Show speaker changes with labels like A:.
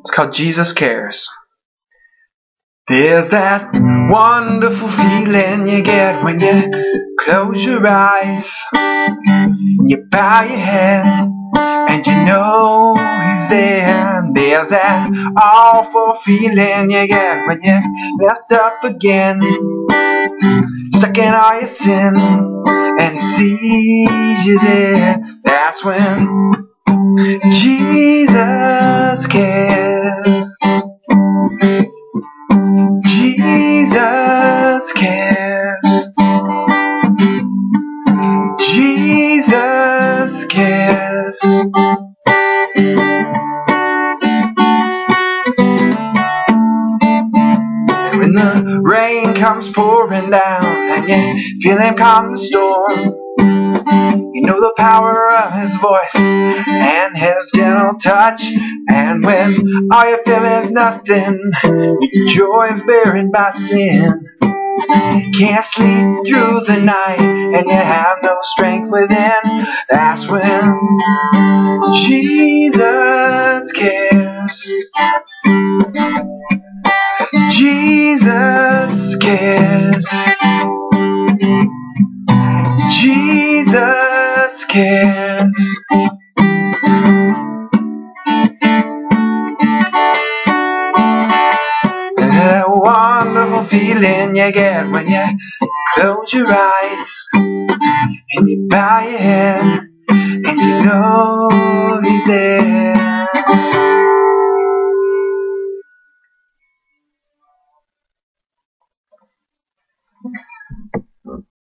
A: It's called Jesus Cares. There's that wonderful feeling you get when you close your eyes, you bow your head, and you know He's there. There's that awful feeling you get when you're messed up again, stuck in all your sin, and He sees you there. Cares. When the rain comes pouring down and you feel him come the storm, you know the power of his voice and his gentle touch. And when all you feel is nothing, your joy is buried by sin. Can't sleep through the night and you have no strength within. That's when Jesus cares. Jesus cares. Jesus cares. you get when you close your eyes and you bow your head and you know